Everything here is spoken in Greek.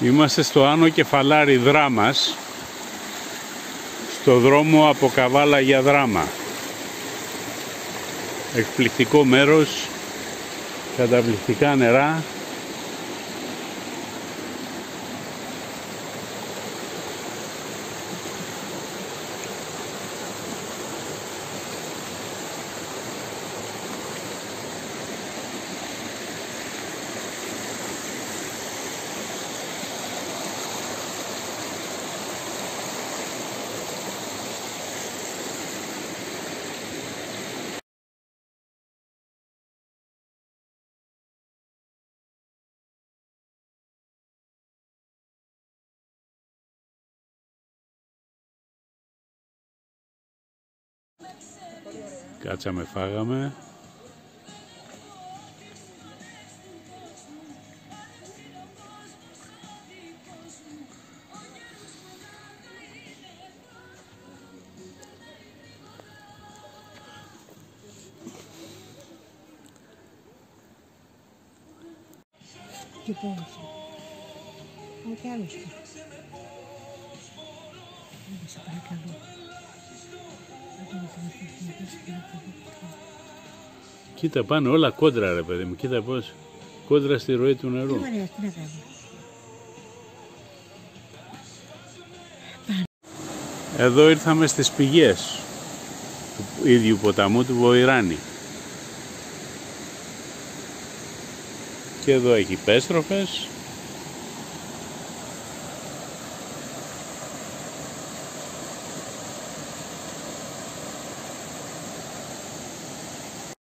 Είμαστε στο Άνω Κεφαλάρι Δράμας στο δρόμο από Καβάλα για Δράμα. Εκπληκτικό μέρος καταπληκτικά νερά Κάτσαμε, φάγαμε. Και πέρασε. Μα κι άλλος. Σε παρακαλώ. Κοίτα πάνε όλα κόντρα ρε παιδί μου, κοίτα πώς κόντρα στη ροή του νερού. Εδώ ήρθαμε στις πηγές του ίδιου ποταμού του Βοηράνη. Και εδώ έχει πέστροφες